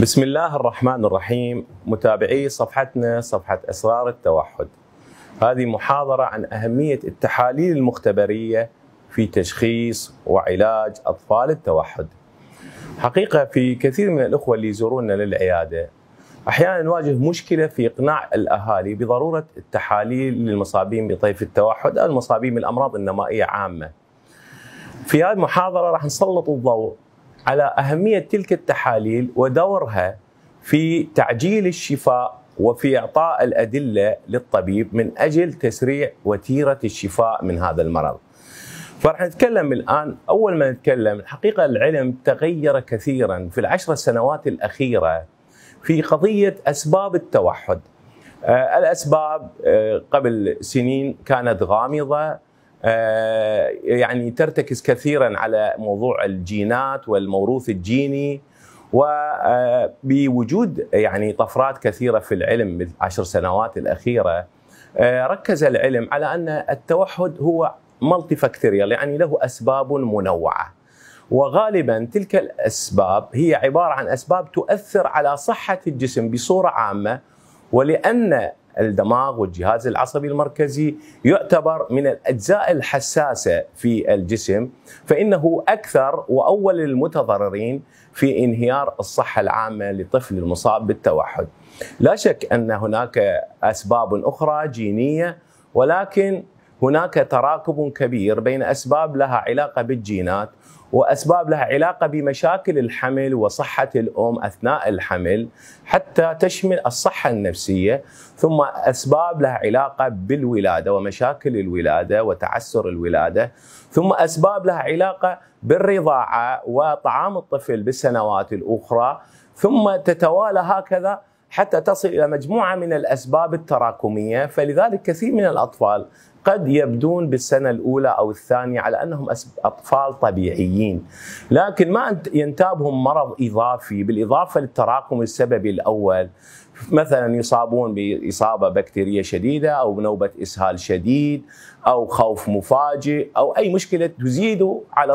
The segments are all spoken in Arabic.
بسم الله الرحمن الرحيم. متابعي صفحتنا صفحة أسرار التوحد. هذه محاضرة عن أهمية التحاليل المختبرية في تشخيص وعلاج أطفال التوحد. حقيقة في كثير من الأخوة اللي يزوروننا للعيادة أحيانا نواجه مشكلة في إقناع الأهالي بضرورة التحاليل للمصابين بطيف التوحد أو المصابين بالأمراض النمائية عامة. في هذه المحاضرة راح نسلط الضوء على أهمية تلك التحاليل ودورها في تعجيل الشفاء وفي إعطاء الأدلة للطبيب من أجل تسريع وتيرة الشفاء من هذا المرض. فرح نتكلم الآن أول ما نتكلم الحقيقة العلم تغير كثيرا في العشر سنوات الأخيرة في قضية أسباب التوحد. آه الأسباب آه قبل سنين كانت غامضة آه يعني ترتكز كثيرا على موضوع الجينات والموروث الجيني وبوجود يعني طفرات كثيرة في العلم بالعشر سنوات الأخيرة ركز العلم على أن التوحد هو مالتي فاكتوريال يعني له أسباب منوعة. وغالبا تلك الأسباب هي عبارة عن أسباب تؤثر على صحة الجسم بصورة عامة ولأن الدماغ والجهاز العصبي المركزي يعتبر من الأجزاء الحساسة في الجسم فإنه أكثر وأول المتضررين في انهيار الصحة العامة للطفل المصاب بالتوحد. لا شك أن هناك أسباب أخرى جينية ولكن هناك تراكب كبير بين أسباب لها علاقة بالجينات وأسباب لها علاقة بمشاكل الحمل وصحة الأم أثناء الحمل حتى تشمل الصحة النفسية ثم أسباب لها علاقة بالولادة ومشاكل الولادة وتعسر الولادة ثم أسباب لها علاقة بالرضاعة وطعام الطفل بالسنوات الأخرى ثم تتوالى هكذا حتى تصل إلى مجموعة من الأسباب التراكمية. فلذلك كثير من الأطفال قد يبدون بالسنة الأولى أو الثانية على أنهم أطفال طبيعيين. لكن ما ينتابهم مرض إضافي بالإضافة للتراكم السببي الأول. مثلا يصابون بإصابة بكتيرية شديدة أو بنوبة إسهال شديد أو خوف مفاجئ أو أي مشكلة تزيد على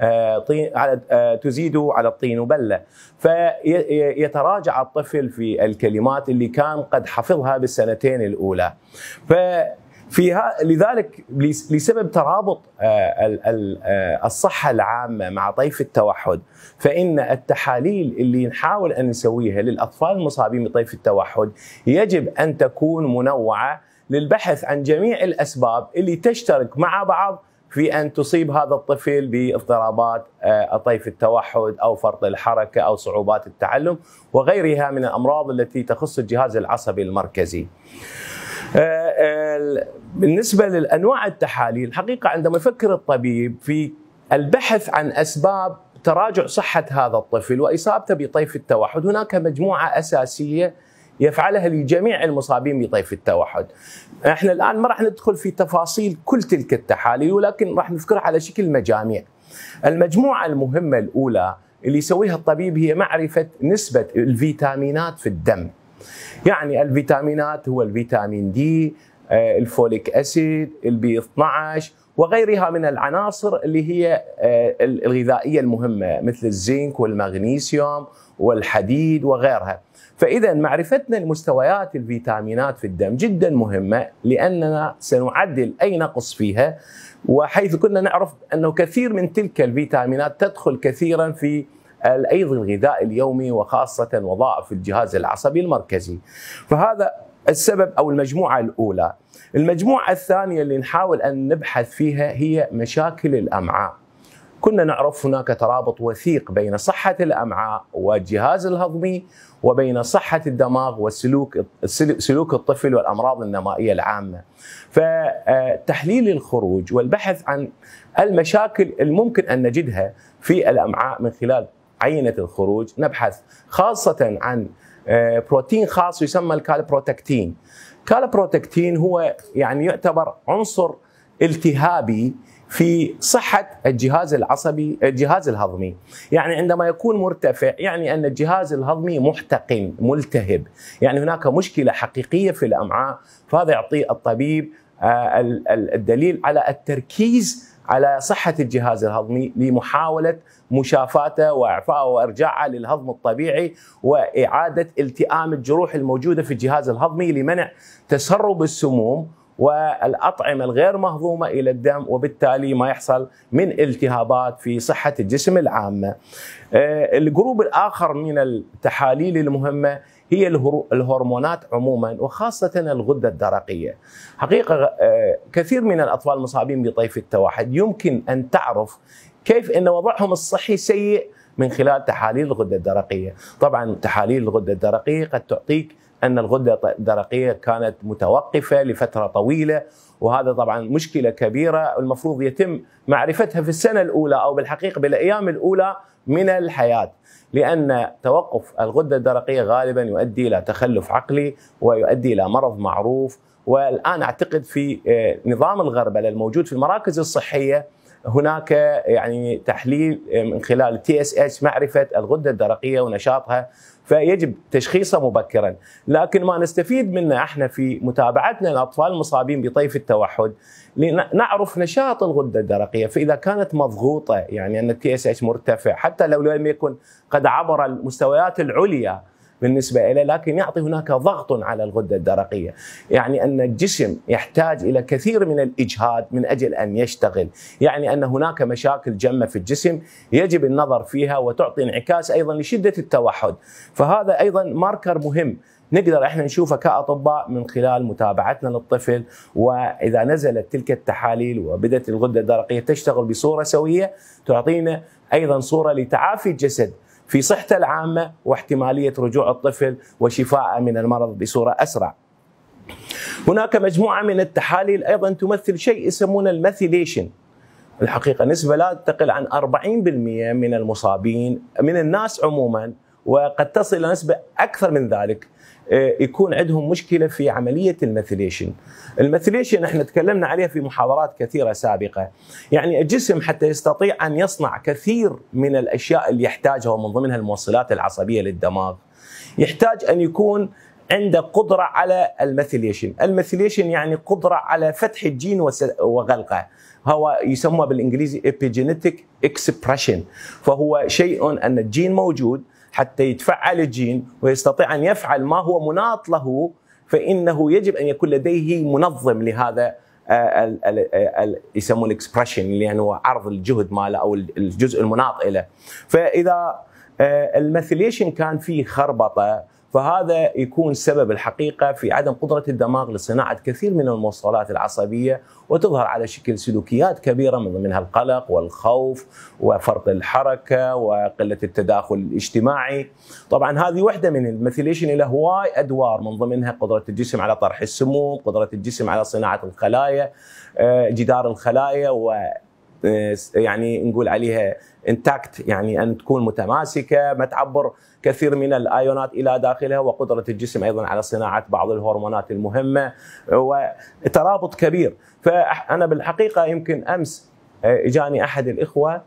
الصحة على تزيد على الطين وبلة. فيتراجع الطفل في الكلمات اللي كان قد حفظها بالسنتين الأولى. ف في لذلك لسبب ترابط الصحة العامة مع طيف التوحد فإن التحاليل اللي نحاول أن نسويها للأطفال المصابين بطيف التوحد يجب أن تكون منوعة للبحث عن جميع الأسباب اللي تشترك مع بعض في أن تصيب هذا الطفل باضطرابات طيف التوحد أو فرط الحركة أو صعوبات التعلم وغيرها من الأمراض التي تخص الجهاز العصبي المركزي. بالنسبة للأنواع التحاليل حقيقه عندما يفكر الطبيب في البحث عن أسباب تراجع صحة هذا الطفل وإصابته بطيف التوحد هناك مجموعة أساسية يفعلها لجميع المصابين بطيف التوحد. إحنا الآن ما راح ندخل في تفاصيل كل تلك التحاليل ولكن راح نذكرها على شكل مجاميع. المجموعة المهمة الأولى اللي يسويها الطبيب هي معرفة نسبة الفيتامينات في الدم. يعني الفيتامينات هو الفيتامين D، ال folic acid، ال B 12 وغيرها من العناصر اللي هي الغذائية المهمة مثل الزنك والمغنيسيوم والحديد وغيرها. فإذا معرفتنا لمستويات الفيتامينات في الدم جدا مهمة لأننا سنعدل أي نقص فيها وحيث كنا نعرف أنه كثير من تلك الفيتامينات تدخل كثيرا في الأيض الغذاء اليومي وخاصة وظائف الجهاز العصبي المركزي. فهذا السبب أو المجموعة الأولى. المجموعة الثانية اللي نحاول أن نبحث فيها هي مشاكل الأمعاء. كنا نعرف هناك ترابط وثيق بين صحة الأمعاء والجهاز الهضمي وبين صحة الدماغ وسلوك سلوك الطفل والأمراض النمائية العامة. فتحليل الخروج والبحث عن المشاكل الممكن أن نجدها في الأمعاء من خلال عينة الخروج نبحث خاصة عن بروتين خاص يسمى الكالبروتكتين. كالبروتكتين هو يعني يعتبر عنصر التهابي في صحة الجهاز العصبي الجهاز الهضمي. يعني عندما يكون مرتفع يعني أن الجهاز الهضمي محتقن ملتهب. يعني هناك مشكلة حقيقية في الأمعاء فهذا يعطي الطبيب الدليل على التركيز على صحة الجهاز الهضمي لمحاولة مشافاته وإعفائه وإرجاعه للهضم الطبيعي وإعادة التئام الجروح الموجودة في الجهاز الهضمي لمنع تسرب السموم والأطعمة الغير مهضومة إلى الدم وبالتالي ما يحصل من التهابات في صحة الجسم العامة. آه، الجروب الآخر من التحاليل المهمة هي الهرمونات عموما وخاصة الغدة الدرقية. حقيقة آه، كثير من الأطفال المصابين بطيف التوحد يمكن أن تعرف كيف أن وضعهم الصحي سيء من خلال تحاليل الغدة الدرقية. طبعا تحاليل الغدة الدرقية قد تعطيك أن الغدة الدرقية كانت متوقفة لفترة طويلة وهذا طبعا مشكلة كبيرة المفروض يتم معرفتها في السنة الأولى أو بالحقيقة بالأيام الأولى من الحياة لأن توقف الغدة الدرقية غالبا يؤدي إلى تخلف عقلي ويؤدي إلى مرض معروف والآن أعتقد في آه، نظام الغربلة الموجود في المراكز الصحية هناك يعني تحليل من خلال TSH معرفة الغدة الدرقية ونشاطها فيجب تشخيصها مبكرا، لكن ما نستفيد منه إحنا في متابعتنا للاطفال المصابين بطيف التوحد لنعرف نشاط الغدة الدرقية، فإذا كانت مضغوطة يعني أن ال TSH مرتفع حتى لو لم يكن قد عبر المستويات العليا بالنسبة له لكن يعطي هناك ضغط على الغدة الدرقية. يعني أن الجسم يحتاج إلى كثير من الإجهاد من أجل أن يشتغل. يعني أن هناك مشاكل جمة في الجسم يجب النظر فيها وتعطي انعكاس أيضا لشدة التوحد. فهذا أيضا ماركر مهم. نقدر إحنا نشوفه كأطباء من خلال متابعتنا للطفل وإذا نزلت تلك التحاليل وبدأت الغدة الدرقية تشتغل بصورة سوية تعطينا أيضا صورة لتعافي الجسد. في صحته العامة واحتمالية رجوع الطفل وشفائه من المرض بصورة أسرع. هناك مجموعة من التحاليل أيضا تمثل شيء يسمونه ال methylation. الحقيقة نسبة لا تقل عن 40% من المصابين من الناس عموما وقد تصل إلى نسبة أكثر من ذلك يكون عندهم مشكلة في عملية ال methylation. ال methylation إحنا تكلمنا عليها في محاضرات كثيرة سابقة. يعني الجسم حتى يستطيع أن يصنع كثير من الأشياء اللي يحتاجها ومن ضمنها الموصلات العصبية للدماغ. يحتاج أن يكون عنده قدرة على ال methylation ال methylation يعني قدرة على فتح الجين وغلقه هو يسمى بالإنجليزي epigenetic expression فهو شيء أن الجين موجود حتى يتفعل الجين ويستطيع أن يفعل ما هو مناط له فإنه يجب أن يكون لديه منظم لهذا آه، يسمونه ال expression اللي يعني هو عرض الجهد ماله أو الجزء المناط له فإذا آه، ال methylation كان فيه خربطة فهذا يكون سبب الحقيقة في عدم قدرة الدماغ لصناعة كثير من الموصلات العصبية وتظهر على شكل سلوكيات كبيرة من ضمنها القلق والخوف وفرط الحركة وقلة التداخل الاجتماعي. طبعا هذه واحدة من ال methylation له هواي أدوار من ضمنها قدرة الجسم على طرح السموم، قدرة الجسم على صناعة الخلايا، آه، جدار الخلايا و يعني نقول عليها intact يعني أن تكون متماسكة ما تعبر كثير من الآيونات إلى داخلها وقدرة الجسم أيضا على صناعة بعض الهرمونات المهمة وترابط كبير. فأنا بالحقيقة يمكن أمس آه، إجاني أحد الإخوة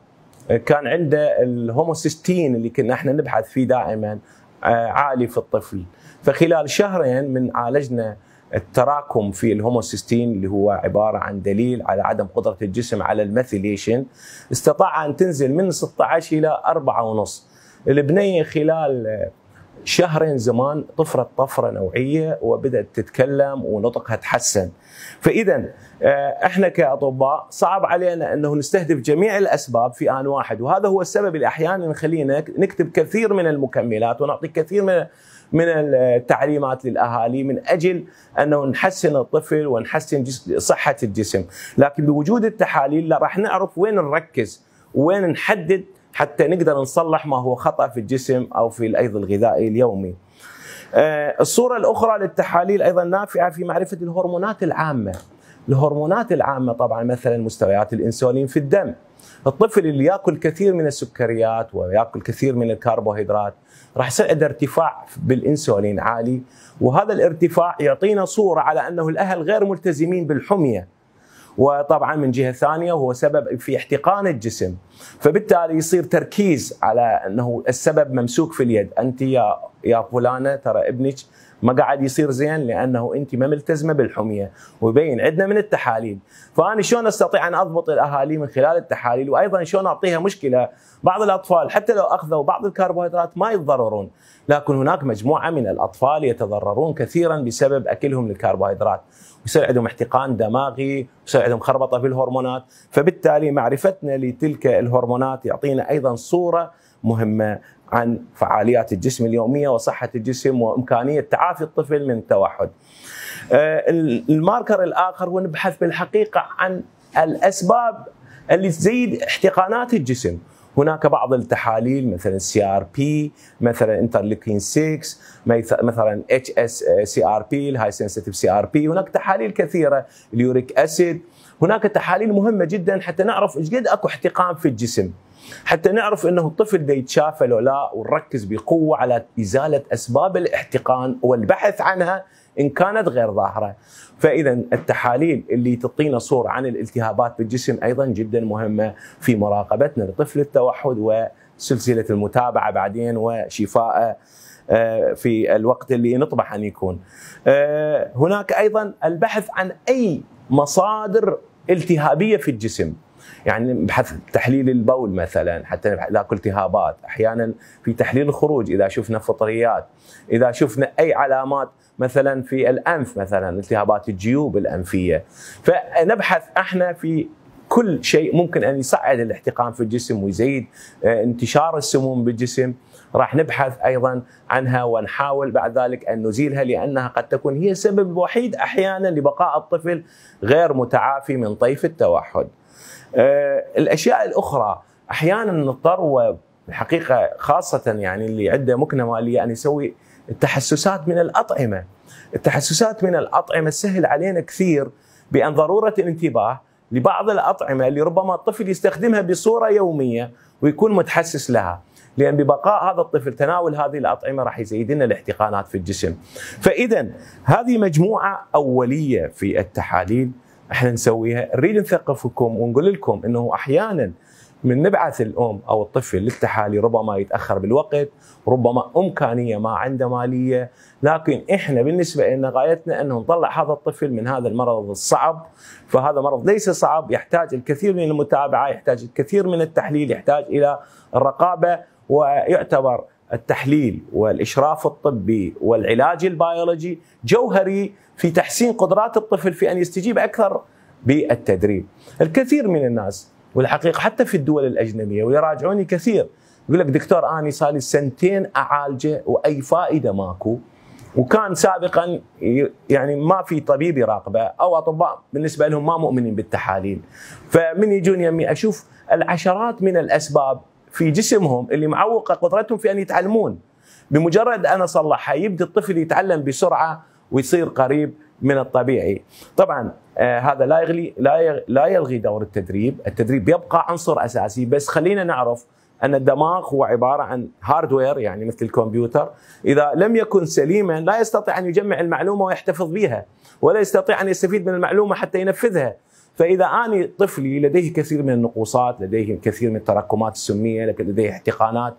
آه، كان عنده الهوموسيستين اللي كنا إحنا نبحث فيه دائما عالي في الطفل. فخلال شهرين من عالجنا التراكم في الهوموسيستين اللي هو عبارة عن دليل على عدم قدرة الجسم على ال methylation استطاع أن تنزل من 16 إلى 4.5 البنية خلال شهرين زمان طفرت طفرة نوعية وبدأت تتكلم ونطقها تحسن. فإذا آه، إحنا كأطباء صعب علينا أنه نستهدف جميع الأسباب في آن واحد وهذا هو السبب اللي أحيانا يخلينا نكتب كثير من المكملات ونعطي كثير من من التعليمات للأهالي من أجل أنه نحسن الطفل ونحسن صحة الجسم، لكن بوجود التحاليل لا راح نعرف وين نركز وين نحدد حتى نقدر نصلح ما هو خطأ في الجسم أو في الأيض الغذائي اليومي. آه، الصورة الأخرى للتحاليل أيضا نافعة في معرفة الهرمونات العامة. الهرمونات العامة طبعا مثلا مستويات الإنسولين في الدم. الطفل اللي يأكل كثير من السكريات ويأكل كثير من الكربوهيدرات راح يصير عنده ارتفاع بالإنسولين عالي وهذا الارتفاع يعطينا صورة على أنه الأهل غير ملتزمين بالحمية. وطبعا من جهة ثانية هو سبب في احتقان الجسم. فبالتالي يصير تركيز على أنه السبب ممسوك في اليد. أنت يا يا فلانة ترى ابنك ما قاعد يصير زين لأنه أنت ما ملتزمة بالحمية ويبين عندنا من التحاليل. فأنا شلون أستطيع أن أضبط الأهالي من خلال التحاليل؟ وأيضا شلون أعطيها مشكلة؟ بعض الأطفال حتى لو أخذوا بعض الكربوهيدرات ما يتضررون لكن هناك مجموعة من الأطفال يتضررون كثيرا بسبب أكلهم للكربوهيدرات. ويصير عندهم احتقان دماغي ويصير عندهم خربطة في الهرمونات. فبالتالي معرفتنا لتلك الهرمونات يعطينا أيضا صورة مهمة عن فعاليات الجسم اليومية وصحة الجسم وإمكانية تعافي الطفل من التوحد. آه، الماركر الآخر هو نبحث بالحقيقة عن الأسباب اللي تزيد احتقانات الجسم. هناك بعض التحاليل مثلا ال CRP مثلا interleukin 6 مثلا اتش اس سي ار بي الهاي سنسيتيف سي ار بي هناك تحاليل كثيرة ال uric acid هناك تحاليل مهمة جدا حتى نعرف إيش قد أكو احتقان في الجسم حتى نعرف إنه الطفل ده يتشافى لو لا ونركز بقوة على إزالة أسباب الاحتقان والبحث عنها إن كانت غير ظاهرة. فإذا التحاليل اللي تعطينا صورة عن الالتهابات بالجسم أيضا جدا مهمة في مراقبتنا لطفل التوحد وسلسلة المتابعة بعدين وشفائه آه، في الوقت اللي نطمح أن يكون. آه، هناك أيضا البحث عن أي مصادر التهابية في الجسم. يعني بحث تحليل البول مثلا حتى ناكل التهابات. أحيانا في تحليل الخروج إذا شفنا فطريات إذا شفنا أي علامات مثلا في الأنف مثلا التهابات الجيوب الأنفية. فنبحث إحنا في كل شيء ممكن أن يصعد الاحتقان في الجسم ويزيد آه، انتشار السموم بالجسم. راح نبحث أيضا عنها ونحاول بعد ذلك أن نزيلها لأنها قد تكون هي السبب الوحيد أحيانا لبقاء الطفل غير متعافي من طيف التوحد. آه، الأشياء الأخرى أحيانا نضطر والحقيقة خاصة يعني اللي عنده مكنة مالية أن يسوي التحسسات من الأطعمة. التحسسات من الأطعمة سهل علينا كثير بأن ضرورة الانتباه لبعض الأطعمة اللي ربما الطفل يستخدمها بصورة يومية ويكون متحسس لها. لأن ببقاء هذا الطفل تناول هذه الأطعمة راح يزيد لنا الاحتقانات في الجسم. فاذا هذه مجموعة أولية في التحاليل إحنا نسويها. نريد نثقفكم ونقول لكم إنه أحيانا من نبعث الأم أو الطفل للتحالي ربما يتأخر بالوقت ربما امكانيه ما عنده مالية لكن إحنا بالنسبة لنا غايتنا أنه نطلع هذا الطفل من هذا المرض الصعب. فهذا مرض ليس صعب يحتاج الكثير من المتابعة يحتاج الكثير من التحليل يحتاج إلى الرقابة ويعتبر التحليل والإشراف الطبي والعلاج البيولوجي جوهري في تحسين قدرات الطفل في أن يستجيب أكثر بالتدريب. الكثير من الناس والحقيقة حتى في الدول الأجنبية ويراجعوني كثير يقول لك دكتور آني صار لي سنتين أعالجه وأي فائدة ماكو وكان سابقا يعني ما في طبيب يراقبه أو أطباء بالنسبة لهم ما مؤمنين بالتحاليل فمن يجون يمي أشوف العشرات من الأسباب في جسمهم اللي معوقة قدرتهم في أن يتعلمون بمجرد أن اصلحها يبدأ الطفل يتعلم بسرعة ويصير قريب من الطبيعي. طبعا آه هذا لا يغلي لا لا يلغي دور التدريب، التدريب يبقى عنصر أساسي بس خلينا نعرف أن الدماغ هو عبارة عن هاردوير يعني مثل الكمبيوتر، إذا لم يكن سليما لا يستطيع أن يجمع المعلومة ويحتفظ بها، ولا يستطيع أن يستفيد من المعلومة حتى ينفذها. فإذا أني طفلي لديه كثير من النقوصات، لديه كثير من التراكمات السمية، لديه احتقانات،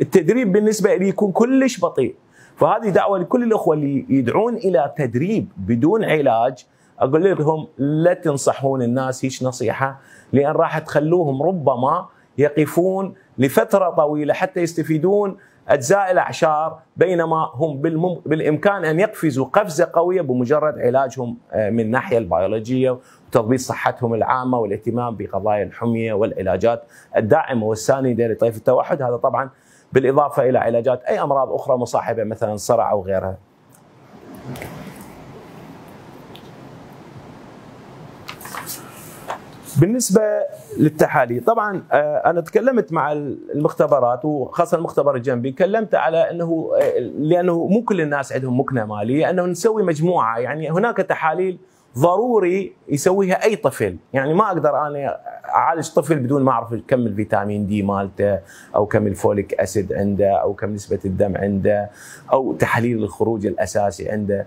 التدريب بالنسبة لي يكون كلش بطيء. فهذه دعوة لكل الأخوة اللي يدعون إلى تدريب بدون علاج أقول لهم لا تنصحون الناس هيك نصيحة لأن راح تخلوهم ربما يقفون لفترة طويلة حتى يستفيدون أجزاء الأعشار بينما هم بالإمكان أن يقفزوا قفزة قوية بمجرد علاجهم آه، من الناحيه البيولوجية وتضبيط صحتهم العامة والاهتمام بقضايا الحمية والعلاجات الداعمه والسانده لطيف التوحد هذا طبعا بالإضافة إلى علاجات أي أمراض أخرى مصاحبة مثلا صرع أو غيرها. بالنسبة للتحاليل طبعا آه، أنا تكلمت مع المختبرات وخاصة المختبر الجنبي كلمت على إنه آه، لأنه مو كل الناس عندهم مكنة مالية إنه نسوي مجموعة يعني هناك تحاليل ضروري يسويها أي طفل يعني ما أقدر أنا أعالج طفل بدون ما أعرف كم الفيتامين دي مالته أو كم الفوليك أسيد عنده أو كم نسبة الدم عنده أو تحاليل الخروج الأساسي عنده.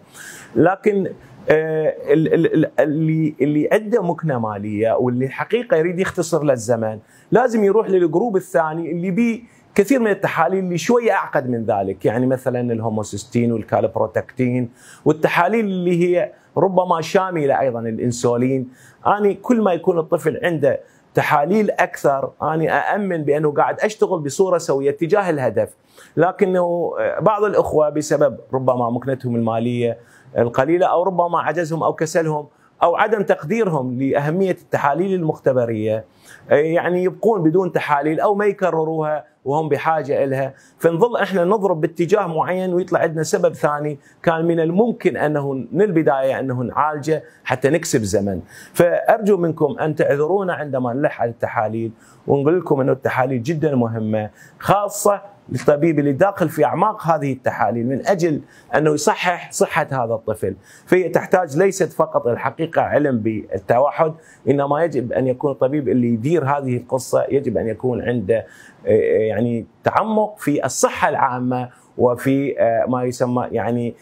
لكن اللي اللي عنده مكنة مالية واللي حقيقة يريد يختصر له الزمن لازم يروح لل group الثاني اللي بيه كثير من التحاليل اللي شوية أعقد من ذلك يعني مثلا ال homocysteine وال calprotectin والتحاليل اللي هي ربما شاملة أيضا الإنسولين. أني كل ما يكون الطفل عنده تحاليل أكثر أني أأمن بأنه قاعد أشتغل بصورة سوية تجاه الهدف. لكنه بعض الأخوة بسبب ربما مكنتهم المالية القليلة أو ربما عجزهم أو كسلهم أو عدم تقديرهم لأهمية التحاليل المختبرية. يعني يبقون بدون تحاليل أو ما يكرروها وهم بحاجة لها فنظل إحنا نضرب باتجاه معين ويطلع عندنا سبب ثاني كان من الممكن أنه من البداية أنه نعالجه حتى نكسب زمن. فأرجو منكم أن تعذرونا عندما نلح على التحاليل ونقول لكم أنه التحاليل جدا مهمة خاصة للطبيب اللي داخل في أعماق هذه التحاليل من أجل أنه يصحح صحة هذا الطفل، فهي تحتاج ليست فقط الحقيقة علم بالتوحد إنما يجب أن يكون الطبيب اللي يدير هذه القصة يجب أن يكون عنده يعني تعمق في الصحة العامة وفي ما يسمى يعني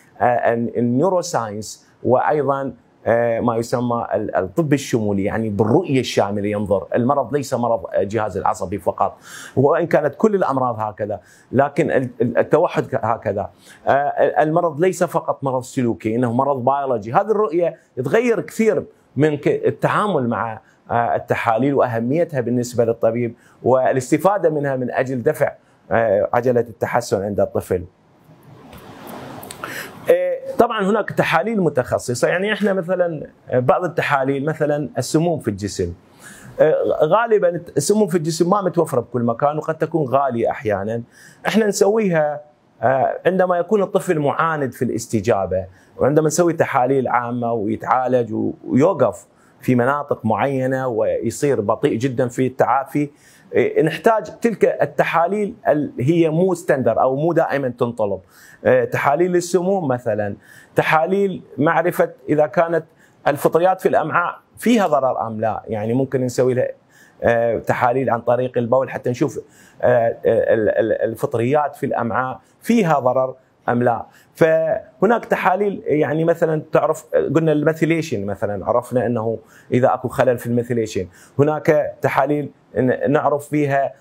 ال neuroscience وأيضا ما يسمى الطب الشمولي يعني بالرؤية الشاملة ينظر. المرض ليس مرض جهاز العصبي فقط. وإن كانت كل الأمراض هكذا لكن التوحد هكذا. المرض ليس فقط مرض سلوكي إنه مرض بيولوجي. هذه الرؤية تغير كثير من التعامل مع التحاليل وأهميتها بالنسبة للطبيب والاستفادة منها من أجل دفع عجلة التحسن عند الطفل. طبعا هناك تحاليل متخصصة يعني إحنا مثلا بعض التحاليل مثلا السموم في الجسم غالبا السموم في الجسم ما متوفرة بكل مكان وقد تكون غالية أحيانا إحنا نسويها عندما يكون الطفل معاند في الاستجابة وعندما نسوي تحاليل عامة ويتعالج ويوقف في مناطق معينة ويصير بطيء جدا في التعافي نحتاج تلك التحاليل اللي هي مو ستاندر أو مو دائما تنطلب. تحاليل السموم مثلا تحاليل معرفة إذا كانت الفطريات في الأمعاء فيها ضرر أم لا؟ يعني ممكن نسوي لها تحاليل عن طريق البول حتى نشوف الفطريات في الأمعاء فيها ضرر أم لا. فهناك تحاليل يعني مثلا تعرف قلنا ال methylation مثلا عرفنا إنه إذا أكو خلل في ال methylation هناك تحاليل نعرف فيها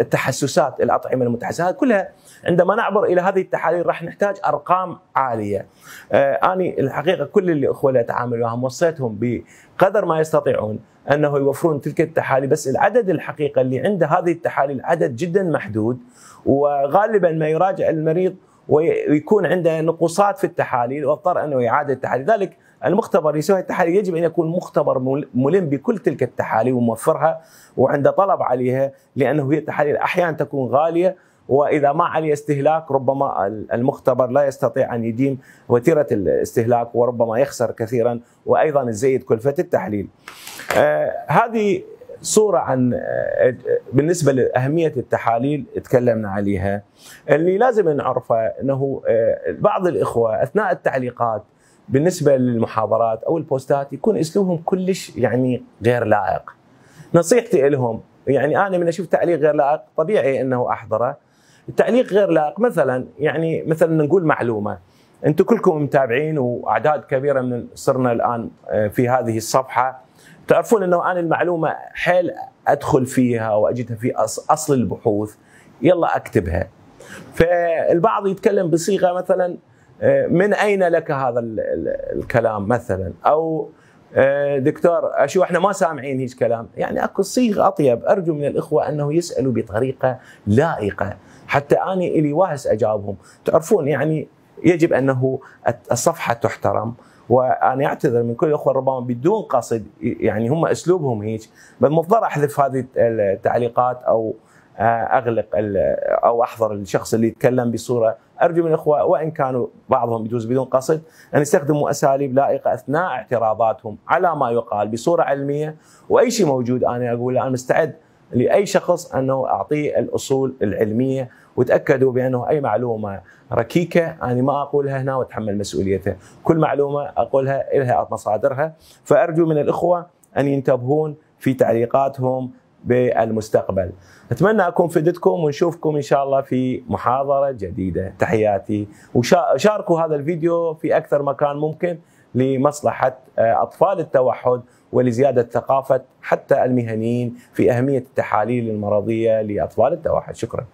التحسسات الأطعمة المتحسسة. كلها عندما نعبر إلى هذه التحاليل راح نحتاج أرقام عالية. أني الحقيقة كل اللي أخوة اللي اتعامل معهم وصيتهم بقدر ما يستطيعون أنه يوفرون تلك التحاليل بس العدد الحقيقة اللي عنده هذه التحاليل عدد جدا محدود وغالبا ما يراجع المريض ويكون عنده نقصات في التحاليل واضطر أنه يعاد التحاليل، لذلك المختبر يسوي التحاليل يجب أن يكون مختبر ملم بكل تلك التحاليل وموفرها وعنده طلب عليها لأنه هي تحاليل أحيانا تكون غالية وإذا ما عليه استهلاك ربما المختبر لا يستطيع أن يديم وتيرة الاستهلاك وربما يخسر كثيرا وأيضا تزيد كلفة التحليل. آه هذه صورة عن بالنسبة لأهمية التحاليل تكلمنا عليها. اللي لازم نعرفه أنه بعض الإخوة أثناء التعليقات بالنسبة للمحاضرات أو البوستات يكون أسلوبهم كلش يعني غير لائق. نصيحتي لهم يعني أنا من أشوف تعليق غير لائق طبيعي أنه أحضره. التعليق غير لائق مثلا يعني مثلا نقول معلومة. أنتم كلكم متابعين وأعداد كبيرة من صرنا الآن في هذه الصفحة. تعرفون إنه أنا المعلومة حيل أدخل فيها واجدها في أصل البحوث. يلا أكتبها. فالبعض يتكلم بصيغة مثلا من أين لك هذا الكلام مثلا؟ أو دكتور شو إحنا ما سامعين هيك كلام؟ يعني أكو صيغ أطيب. أرجو من الإخوة أنه يسألوا بطريقة لائقة. حتى اني إلي واهس أجاوبهم. تعرفون يعني يجب أنه الصفحة تحترم. وأنا أعتذر من كل الاخوه ربما بدون قصد يعني هم أسلوبهم هيك. بل مضطر أحذف هذه التعليقات أو أغلق أو أحضر الشخص اللي يتكلم بصورة. أرجو من الاخوه وإن كانوا بعضهم يجوز بدون قصد أن يستخدموا أساليب لائقة أثناء اعتراضاتهم على ما يقال بصورة علمية. وأي شيء موجود أنا أقول أنا مستعد لأي شخص أنه أعطيه الأصول العلمية وتأكدوا بأنه أي معلومة ركيكة أنا ما أقولها هنا واتحمل مسؤوليتها، كل معلومة أقولها لها مصادرها، فأرجو من الإخوة أن ينتبهون في تعليقاتهم بالمستقبل. أتمنى أكون فدتكم ونشوفكم إن شاء الله في محاضرة جديدة، تحياتي. وشاركوا هذا الفيديو في أكثر مكان ممكن لمصلحة أطفال التوحد ولزيادة ثقافة حتى المهنيين في أهمية التحاليل المرضية لأطفال التوحد، شكرا.